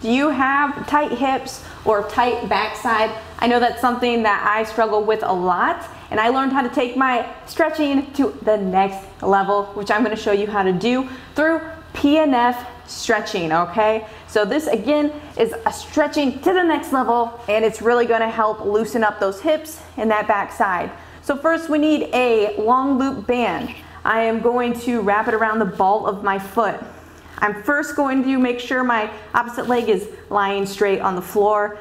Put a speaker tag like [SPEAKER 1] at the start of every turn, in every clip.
[SPEAKER 1] Do you have tight hips or tight backside? I know that's something that I struggle with a lot and I learned how to take my stretching to the next level, which I'm gonna show you how to do through PNF stretching, okay? So this again is a stretching to the next level and it's really gonna help loosen up those hips and that backside. So first we need a long loop band. I am going to wrap it around the ball of my foot. I'm first going to make sure my opposite leg is lying straight on the floor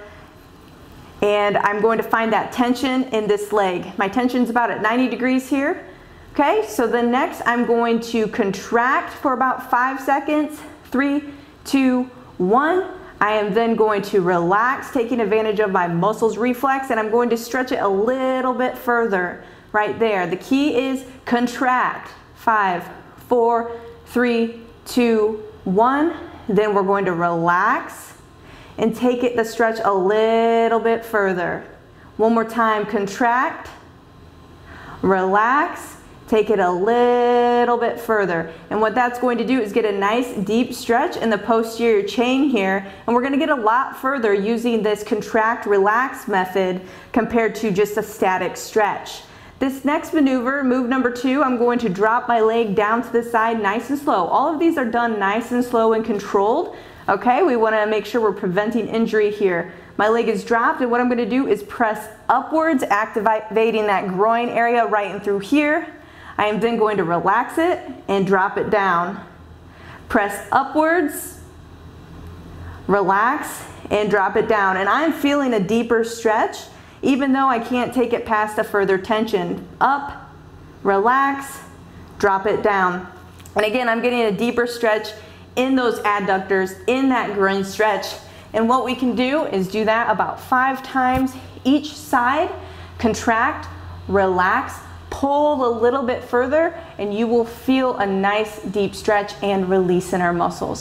[SPEAKER 1] and I'm going to find that tension in this leg. My tension's about at 90 degrees here. Okay, so then next I'm going to contract for about five seconds. Three, two, one. I am then going to relax, taking advantage of my muscles reflex, and I'm going to stretch it a little bit further right there. The key is contract. Five, four, three, two, one. Then we're going to relax and take it the stretch a little bit further. One more time, contract, relax, take it a little bit further. And what that's going to do is get a nice deep stretch in the posterior chain here. And we're gonna get a lot further using this contract relax method compared to just a static stretch. This next maneuver, move number two, I'm going to drop my leg down to the side nice and slow. All of these are done nice and slow and controlled. Okay, we wanna make sure we're preventing injury here. My leg is dropped and what I'm gonna do is press upwards, activating that groin area right and through here. I am then going to relax it and drop it down. Press upwards, relax, and drop it down. And I'm feeling a deeper stretch even though I can't take it past a further tension. Up, relax, drop it down. And again, I'm getting a deeper stretch in those adductors, in that groin stretch. And what we can do is do that about five times each side. Contract, relax, pull a little bit further, and you will feel a nice deep stretch and release in our muscles.